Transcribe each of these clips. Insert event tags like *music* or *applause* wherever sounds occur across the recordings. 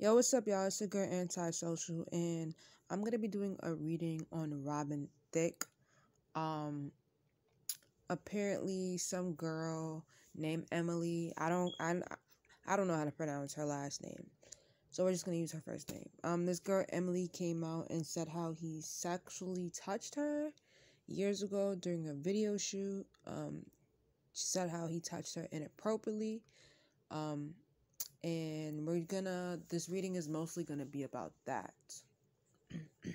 Yo, what's up, y'all? It's a girl antisocial, and I'm gonna be doing a reading on Robin Thicke. Um, apparently, some girl named Emily. I don't, I, I don't know how to pronounce her last name, so we're just gonna use her first name. Um, this girl Emily came out and said how he sexually touched her years ago during a video shoot. Um, she said how he touched her inappropriately. Um, and we're gonna this reading is mostly gonna be about that. *clears throat*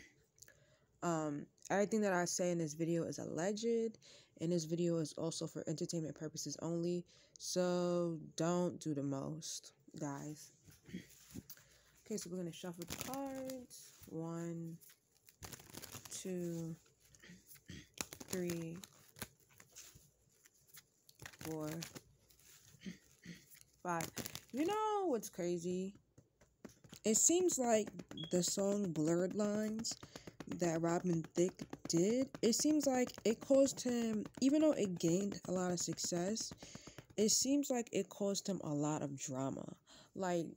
Um everything that i say in this video is alleged and this video is also for entertainment purposes only so don't do the most guys. *clears throat* Okay so we're gonna shuffle the cards. One two *clears throat* three four five you know what's crazy? It seems like the song Blurred Lines that Robin Thicke did, it seems like it caused him, even though it gained a lot of success, it seems like it caused him a lot of drama. Like,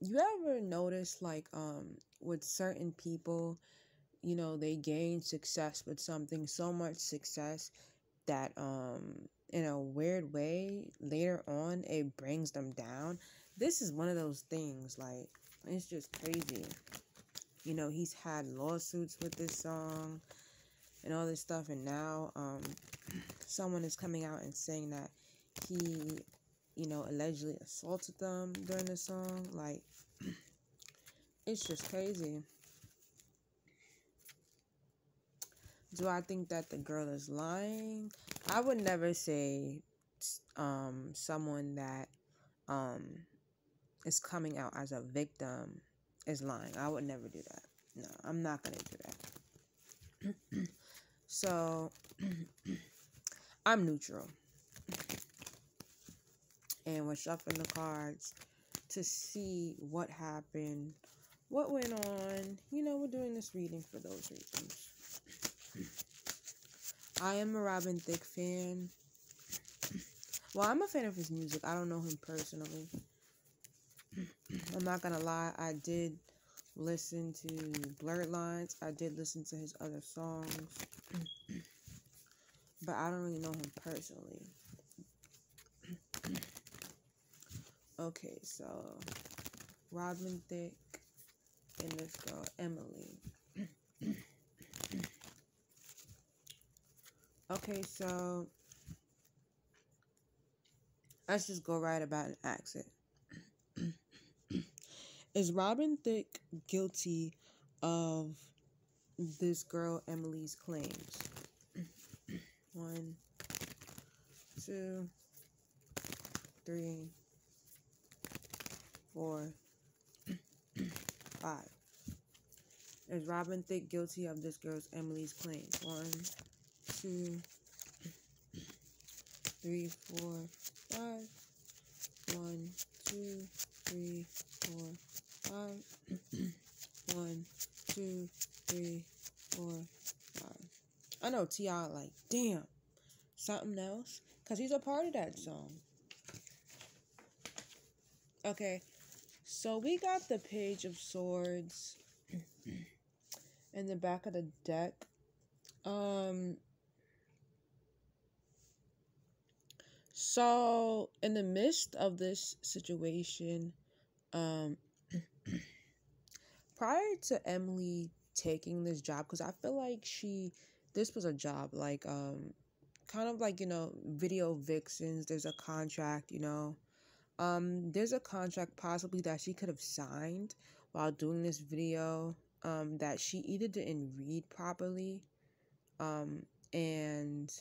you ever notice, like, um, with certain people, you know, they gain success with something, so much success that, um, in a weird way later on it brings them down. This is one of those things like it's just crazy. You know he's had lawsuits with this song and all this stuff and now um someone is coming out and saying that he you know allegedly assaulted them during the song. Like *clears throat* it's just crazy do I think that the girl is lying? I would never say um someone that um is coming out as a victim is lying. I would never do that. No, I'm not going to do that. *clears throat* so *clears throat* I'm neutral. And we're shuffling the cards to see what happened, what went on. You know, we're doing this reading for those reasons. I am a Robin Thicke fan. Well, I'm a fan of his music. I don't know him personally. I'm not gonna lie, I did listen to Blurred Lines. I did listen to his other songs. but I don't really know him personally. okay, so Robin Thicke and this girl Emily. Okay, so let's just go right about an accent. *clears throat* Is Robin Thicke guilty of this girl Emily's claims? *clears throat* One, two, three, four, *clears throat* five. Is Robin Thicke guilty of this girl's Emily's claims? One, two, three, four, five. One, two, three, four, five. *clears throat* One, two, three, four, five. I know T.I. like, damn, something else? Because he's a part of that song. Okay, so we got the Page of Swords *clears throat* in the back of the deck. Um, So, in the midst of this situation, um, *clears throat* prior to Emily taking this job, because I feel like she, this was a job, like, um, kind of like, you know, video vixens, there's a contract, you know, um, there's a contract possibly that she could have signed while doing this video, um, that she either didn't read properly, um, and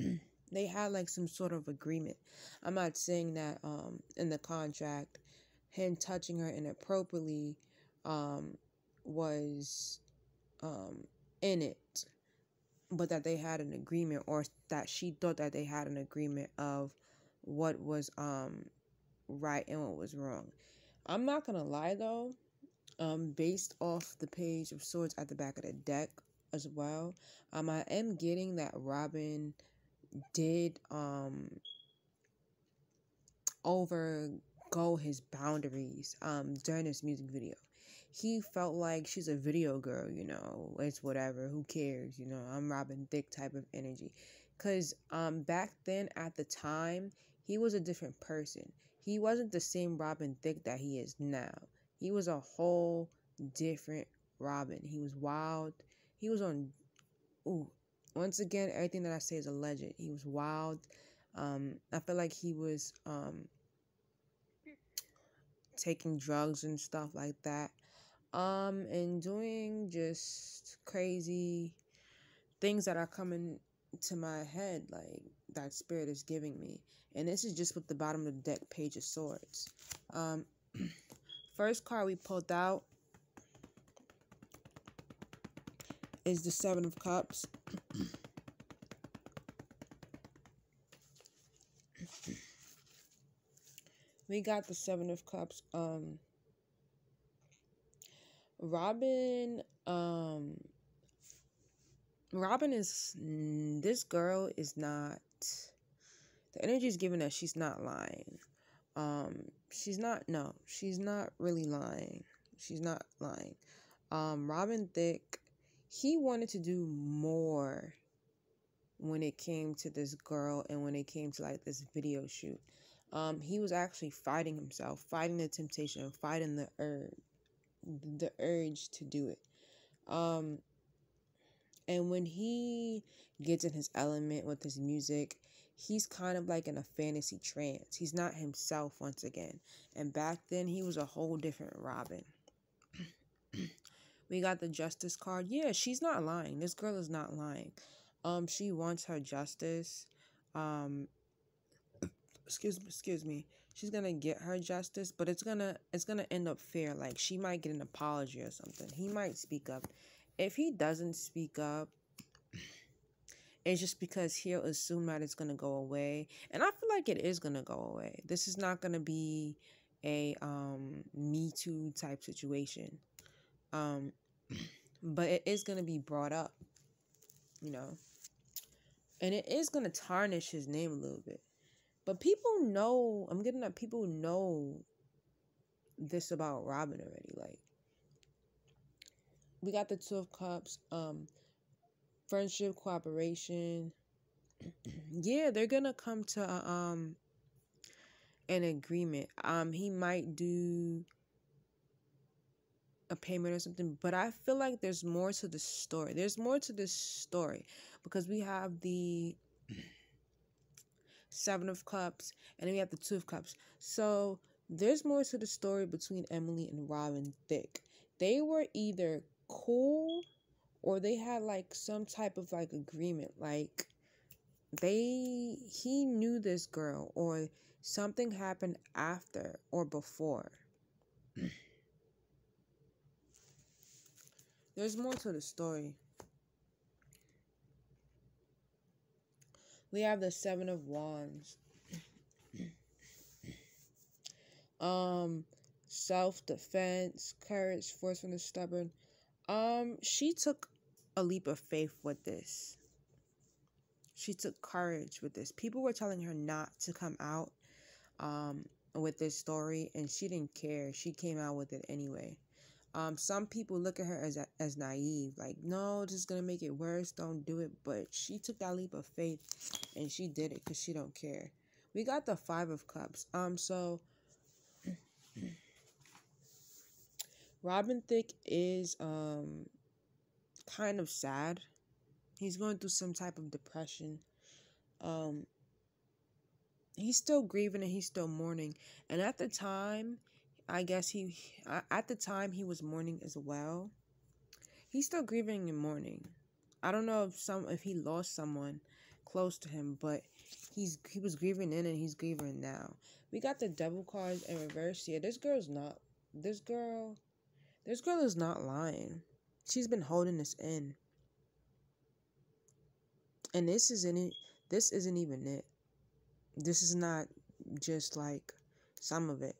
*clears throat* they had like some sort of agreement. I'm not saying that um in the contract him touching her inappropriately um was um in it but that they had an agreement or that she thought that they had an agreement of what was um right and what was wrong. I'm not going to lie though, um based off the page of swords at the back of the deck as well, um I am getting that Robin did um overgo go his boundaries um during this music video. He felt like she's a video girl, you know, it's whatever, who cares, you know, I'm Robin Thicke type of energy. Cause um back then at the time, he was a different person. He wasn't the same Robin Thicke that he is now. He was a whole different Robin. He was wild. He was on ooh, once again, everything that I say is a legend. He was wild. Um, I feel like he was um taking drugs and stuff like that. Um, and doing just crazy things that are coming to my head, like that spirit is giving me. And this is just with the bottom of the deck, Page of Swords. Um, *clears throat* first card we pulled out is the Seven of Cups. we got the Seven of Cups. Um, Robin, um, Robin is this girl is not. The energy is given that she's not lying. Um, she's not. No, she's not really lying. She's not lying. Um, Robin Thicke he wanted to do more when it came to this girl and when it came to like this video shoot. Um, he was actually fighting himself, fighting the temptation, fighting the urge, the urge to do it. Um, and when he gets in his element with his music, he's kind of like in a fantasy trance. He's not himself once again. And back then, he was a whole different Robin. We got the justice card. Yeah, she's not lying. This girl is not lying. Um, she wants her justice. Um, excuse me, excuse me. She's gonna get her justice, but it's gonna it's gonna end up fair. Like she might get an apology or something. He might speak up. If he doesn't speak up, it's just because he'll assume that it's gonna go away. And I feel like it is gonna go away. This is not gonna be a um me too type situation. Um, but it is going to be brought up, you know, and it is going to tarnish his name a little bit. But people know, I'm getting that people know this about Robin already. Like, we got the Two of Cups, um, friendship, cooperation. *clears throat* yeah, they're gonna come to um an agreement. Um, he might do a payment or something, but I feel like there's more to the story. There's more to this story because we have the Seven of Cups and then we have the Two of Cups. So there's more to the story between Emily and Robin Thicke. They were either cool or they had like some type of like agreement. Like they he knew this girl or something happened after or before. There's more to the story. We have the Seven of Wands. *clears throat* um, self defense, courage, force and stubborn. Um, she took a leap of faith with this. She took courage with this. People were telling her not to come out um with this story and she didn't care. She came out with it anyway. Um, some people look at her as as naive, like, no, this is gonna make it worse. Don't do it. But she took that leap of faith, and she did it because she don't care. We got the five of cups. Um, so *clears throat* Robin Thicke is um kind of sad. He's going through some type of depression. Um, he's still grieving and he's still mourning. And at the time, I guess he at the time he was mourning as well. He's still grieving and mourning. I don't know if some if he lost someone close to him, but he's he was grieving then and he's grieving now. We got the devil cards in reverse. Yeah, this girl's not this girl this girl is not lying. She's been holding this in. And this isn't this isn't even it. This is not just like some of it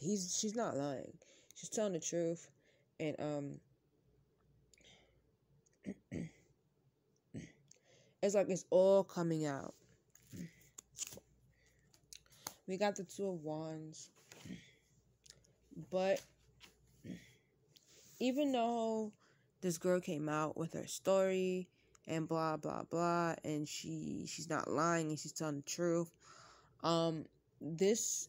he's she's not lying. She's telling the truth, and um, *clears throat* it's like it's all coming out. We got the Two of Wands. But even though this girl came out with her story and blah blah blah and she she's not lying and she's telling the truth um this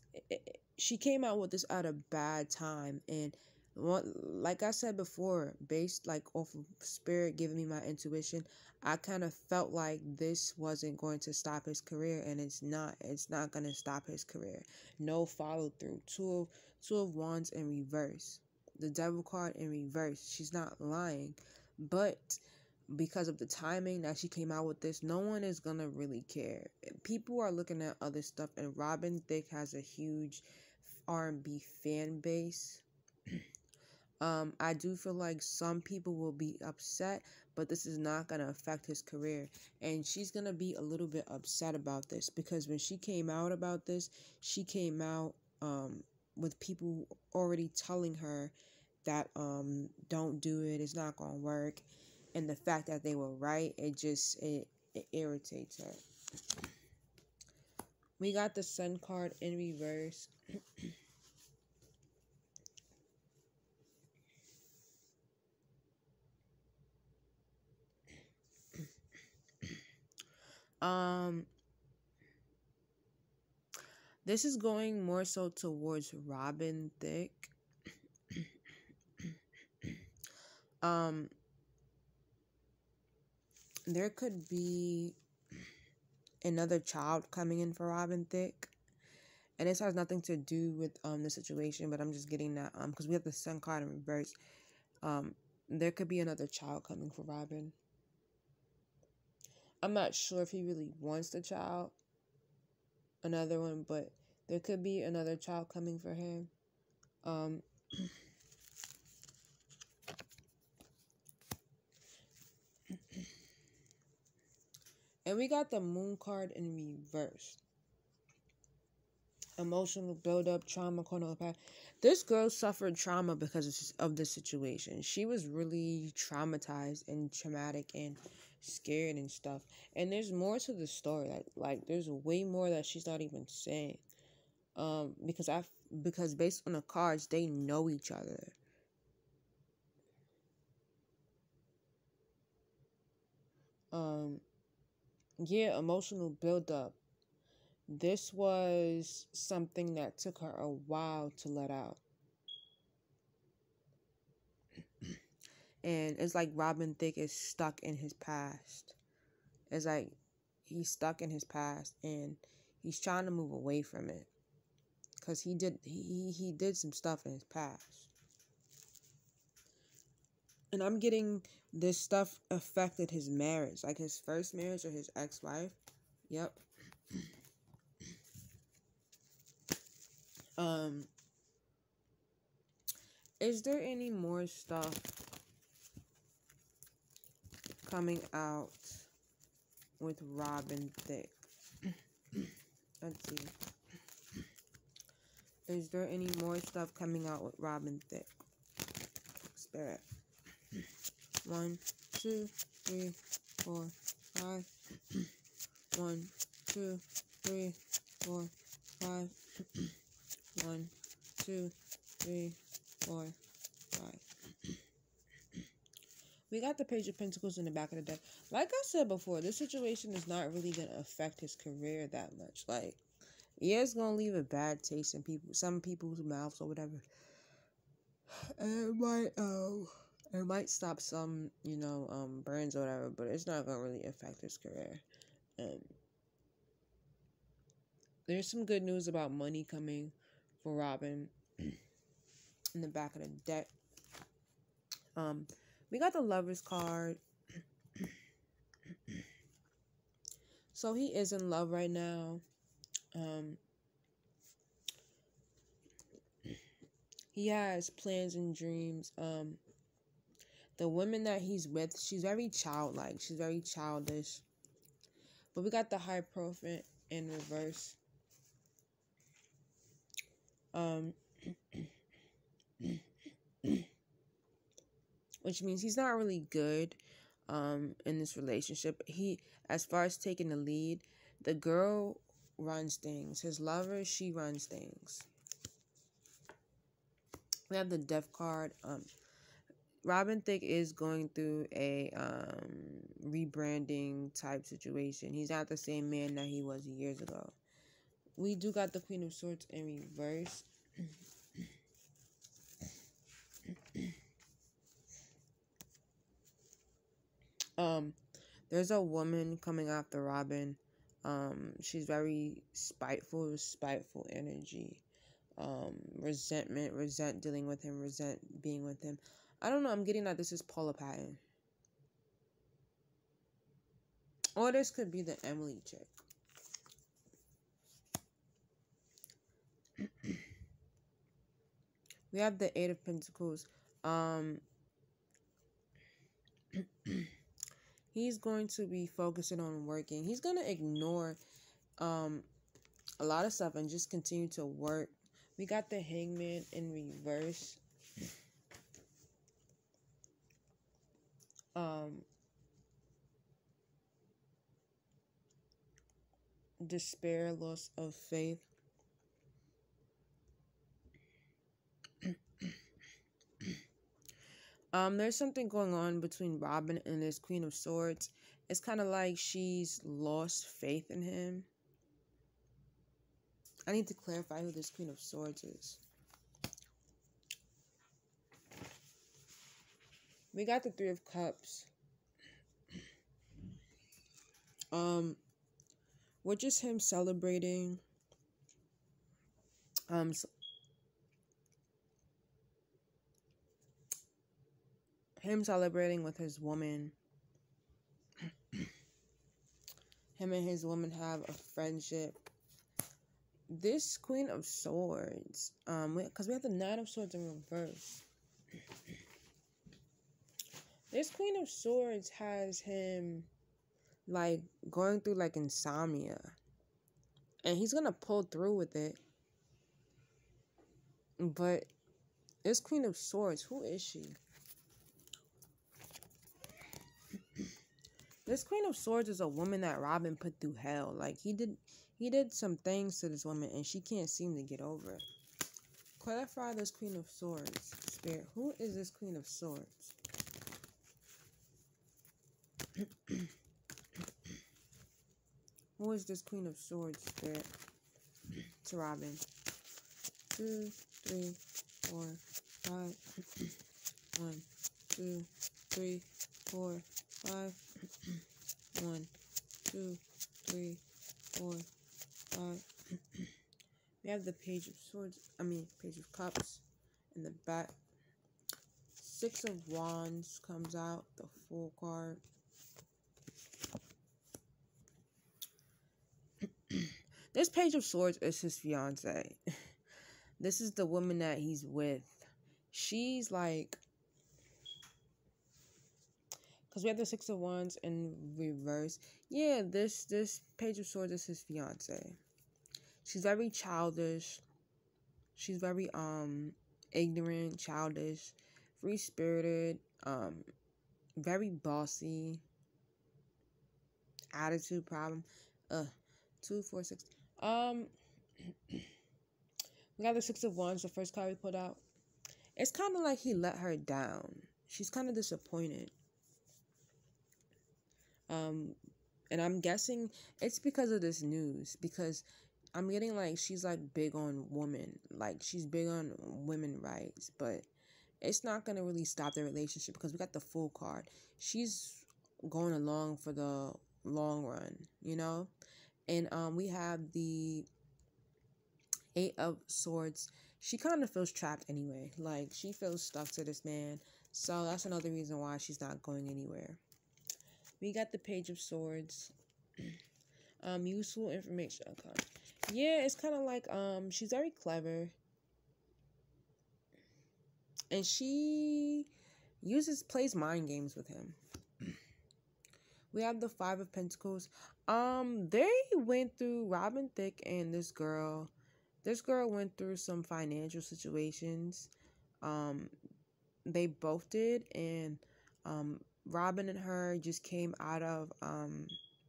she came out with this at a bad time and like i said before based like off of spirit giving me my intuition i kind of felt like this wasn't going to stop his career and it's not it's not going to stop his career. No follow through two of two of wands in reverse. The devil card in reverse. She's not lying. But because of the timing that she came out with this, no one is gonna really care. People are looking at other stuff, and Robin Thicke has a huge R&B fan base. *clears throat* um, I do feel like some people will be upset, but this is not gonna affect his career, and she's gonna be a little bit upset about this because when she came out about this, she came out um with people already telling her that um don't do it, it's not gonna work and the fact that they were right it just it, it irritates her. We got the sun card in reverse. *coughs* Um this is going more so towards robin thicke. *coughs* Um there could be another child coming in for Robin Thicke. And this has nothing to do with um the situation, but I'm just getting that um because we have the sun card in reverse. Um, there could be another child coming for Robin. I'm not sure if he really wants the child, another one, but there could be another child coming for him. Um, And we got the moon card in reverse. Emotional buildup, trauma, corner path. This girl suffered trauma because of the situation. She was really traumatized and traumatic and scared and stuff. And there's more to the story. Like, like there's way more that she's not even saying. Um, because I because based on the cards, they know each other. Um, yeah, emotional buildup. This was something that took her a while to let out. *clears throat* and it's like Robin Thicke is stuck in his past. It's like he's stuck in his past and he's trying to move away from it. Cause he did he he did some stuff in his past. And I'm getting this stuff affected his marriage, like his first marriage or his ex wife. Yep. Um, is there any more stuff coming out with Robin Thicke? Let's see. Is there any more stuff coming out with Robin Thicke? Spirit. One, two, three, four, five. *clears throat* One, two, three, four, five. *clears throat* One, two, three, four, five. *clears throat* We got the Page of Pentacles in the back of the deck. Like I said before, this situation is not really going to affect his career that much. Like, yeah, it's going to leave a bad taste in people, some people's mouths or whatever. *sighs* And it might, uh, it might stop some, you know, um, burns or whatever, but it's not gonna really affect his career. Um, there's some good news about money coming for Robin *clears throat* in the back of the deck. Um, we got the lovers card. *clears throat* so he is in love right now. Um, he has plans and dreams. Um, the woman that he's with, she's very childlike. She's very childish. But we got the Hierophant in reverse. Um, *clears throat* which means he's not really good um in this relationship. He as far as taking the lead, the girl runs things. His lover, she runs things. We have the death card. Um, Robin Thicke is going through a um, rebranding type situation. He's not the same man that he was years ago. We do got the Queen of Swords in reverse. *coughs* um, there's a woman coming after Robin. Um, she's very spiteful, spiteful energy. Um, resentment, resent dealing with him, resent being with him. I don't know. I'm getting that this is Paula Patton. Or this could be the Emily chick. *clears throat* we have the Eight of Pentacles. Um, *clears throat* he's going to be focusing on working. He's going to ignore um, a lot of stuff and just continue to work. We got the Hangman in reverse. Um, despair, loss of faith. *clears throat* um, there's something going on between Robin and this Queen of Swords. It's kind of like she's lost faith in him. I need to clarify who this Queen of Swords is. We got the Three of Cups. Um, which is him celebrating. Um him celebrating with his woman. *clears throat* Him and his woman have a friendship. This queen of swords um because we, we have the nine of swords in reverse this queen of swords has him like going through like insomnia. And he's gonna pull through with it. But this Queen of Swords, who is she? *clears throat* this Queen of Swords is a woman that Robin put through hell. Like he did he did some things to this woman and she can't seem to get over it. Clarify this Queen of Swords. Spirit. Who is this Queen of Swords? Who is this Queen of Swords spirit to Robin? Two, three, four, five. *clears throat* One, two, three, four, five. *clears throat* One, two, three, four, five. *clears throat* we have the Page of Swords, I mean, Page of Cups in the back. Six of Wands comes out, the full card. This Page of Swords is his fiance. *laughs* this is the woman that he's with. She's like. Because we have the Six of Wands in reverse. Yeah, this this Page of Swords is his fiance. She's very childish. She's very um ignorant, childish, free spirited, um, very bossy. Attitude problem. Uh, two, four, six. Um, *clears throat* we got the Six of Wands, the first card we put out. It's kind of like he let her down. She's kind of disappointed. Um, and I'm guessing it's because of this news. Because I'm getting like she's like big on women, like she's big on women rights, but it's not gonna really stop the relationship because we got the full card. She's going along for the long run, you know. And um, we have the Eight of Swords. She kind of feels trapped anyway. Like, she feels stuck to this man. So that's another reason why she's not going anywhere. We got the Page of Swords. *clears throat* um, useful information. Okay. Yeah, it's kind of like um, she's very clever. And she uses plays mind games with him. We have the Five of Pentacles. Um, they went through Robin Thicke and this girl. This girl went through some financial situations. Um, they both did, and um, Robin and her just came out of um.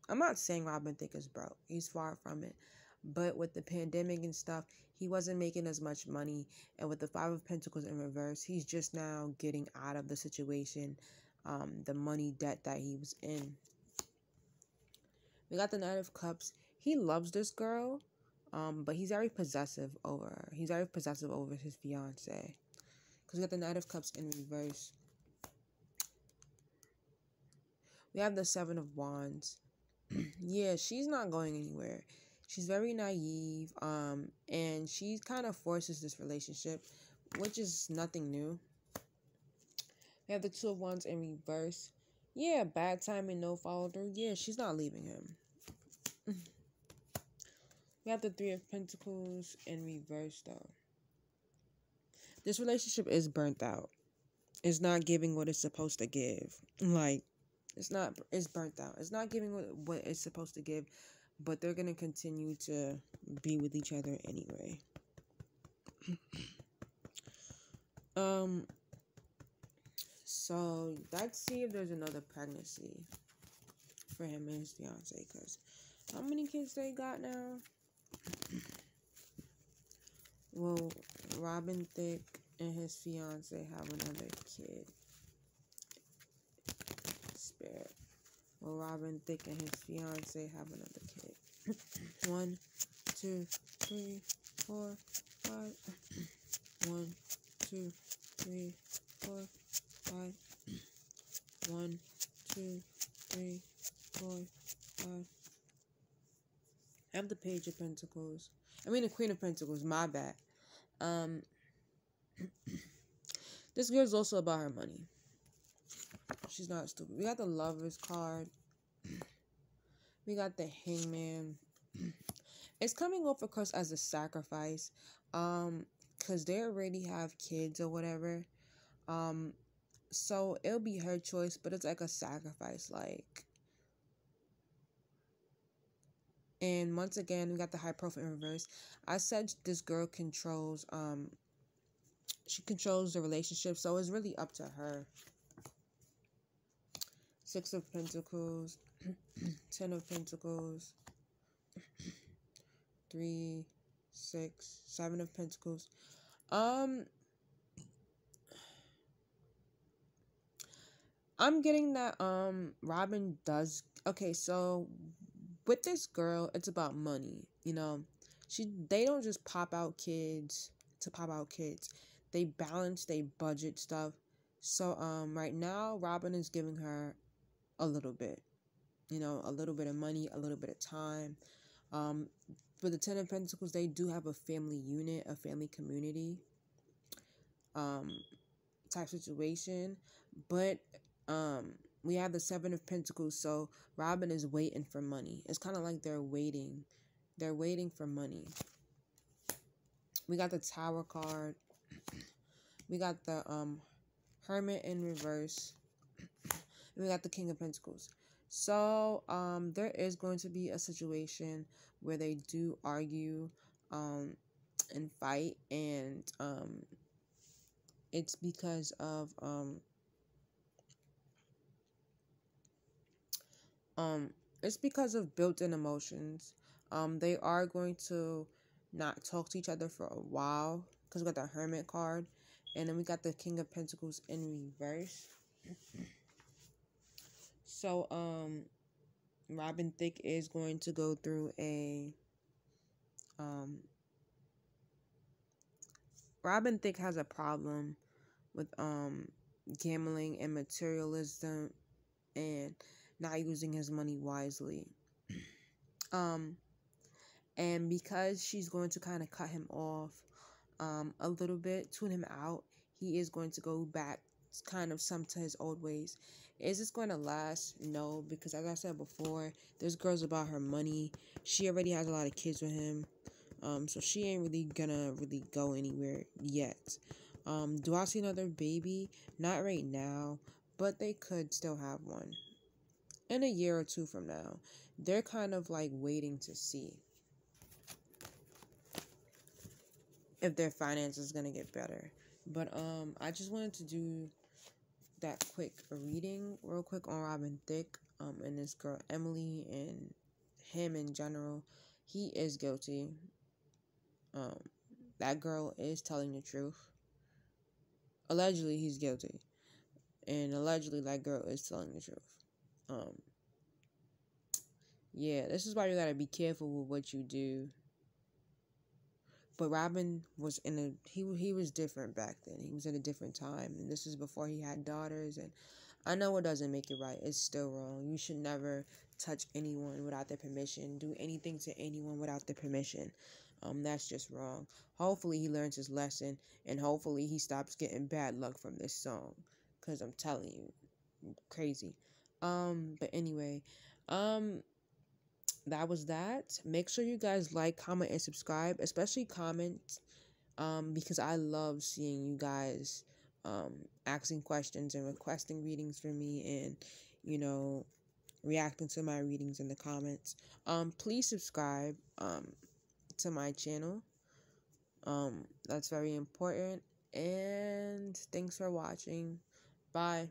I'm not saying Robin Thicke is broke. He's far from it, but with the pandemic and stuff, he wasn't making as much money. And with the Five of Pentacles in reverse, he's just now getting out of the situation, um, the money debt that he was in. We got the Knight of Cups. He loves this girl, um, but he's very possessive over her. He's very possessive over his fiance. Because we got the Knight of Cups in reverse. We have the Seven of Wands. *clears throat* yeah, she's not going anywhere. She's very naive, um, and she kind of forces this relationship, which is nothing new. We have the Two of Wands in reverse. Yeah, bad timing, no follow through. Yeah, she's not leaving him. *laughs* we have the Three of Pentacles in reverse, though. This relationship is burnt out. It's not giving what it's supposed to give. Like, it's not, it's burnt out. It's not giving what, what it's supposed to give but they're going to continue to be with each other anyway. *clears throat* um so let's see if there's another pregnancy for him and his fiance cuz how many kids they got now? well, Robin Thicke and his fiance have another kid. Spirit. Well, Robin Thicke and his fiance have another kid. *coughs* One, two, three, four, five. *coughs* One, two, three, four, five. One, two, three, four, five. I have the Page of Pentacles. I mean the Queen of Pentacles, my bad. Um *clears throat* this girl's also about her money. She's not stupid. We got the lovers card. *clears throat* We got the hangman. *clears throat* It's coming off, of course, as a sacrifice. Um, because they already have kids or whatever. Um, so it'll be her choice, but it's like a sacrifice, like. And once again, we got the Hierophant in reverse. I said this girl controls um she controls the relationship, so it's really up to her. Six of Pentacles, *clears throat* Ten of Pentacles, *clears throat* Three, Six, Seven of Pentacles. Um, I'm getting that um Robin does okay, so with this girl, it's about money, you know. She they don't just pop out kids to pop out kids. They balance, they budget stuff. So um right now Robin is giving her a little bit. You know, a little bit of money, a little bit of time. Um, for the Ten of Pentacles, they do have a family unit, a family community um, type situation. But um, we have the Seven of Pentacles, so Robin is waiting for money. It's kind of like they're waiting. They're waiting for money. We got the Tower card. *clears throat* We got the um Hermit in reverse *clears throat* we got the King of Pentacles. So um, there is going to be a situation where they do argue um, and fight, and um, it's because of um, um, it's because of built-in emotions. Um, they are going to not talk to each other for a while because we got the Hermit card, and then we got the King of Pentacles in reverse. *clears throat* So, um, Robin Thicke is going to go through a, um, Robin Thicke has a problem with, um, gambling and materialism and not using his money wisely. um, and because she's going to kind of cut him off, um, a little bit, tune him out, he is going to go back kind of some to his old ways. Is this going to last? No, because as I said before, this girl's about her money. She already has a lot of kids with him. Um, so she ain't really gonna really go anywhere yet. Um, do I see another baby? Not right now, but they could still have one. In a year or two from now. They're kind of like waiting to see if their finances gonna get better. But um I just wanted to do that quick reading real quick on Robin Thicke um, and this girl Emily and him in general. he is guilty. Um, that girl is telling the truth. Allegedly, he's guilty, and allegedly, that girl is telling the truth. Um, yeah, this is why you gotta be careful with what you do. But Robin was in a he he was different back then. He was in a different time, and this is before he had daughters. And I know it doesn't make it right. It's still wrong. You should never touch anyone without their permission. Do anything to anyone without their permission. Um, that's just wrong. Hopefully he learns his lesson, and hopefully he stops getting bad luck from this song. Cause I'm telling you, crazy. Um, but anyway, um, that was that. Make sure you guys like, comment, and subscribe, especially comment, um, because I love seeing you guys um, asking questions and requesting readings for me and, you know, reacting to my readings in the comments. Um, please subscribe um, to my channel. Um, that's very important. And thanks for watching. Bye.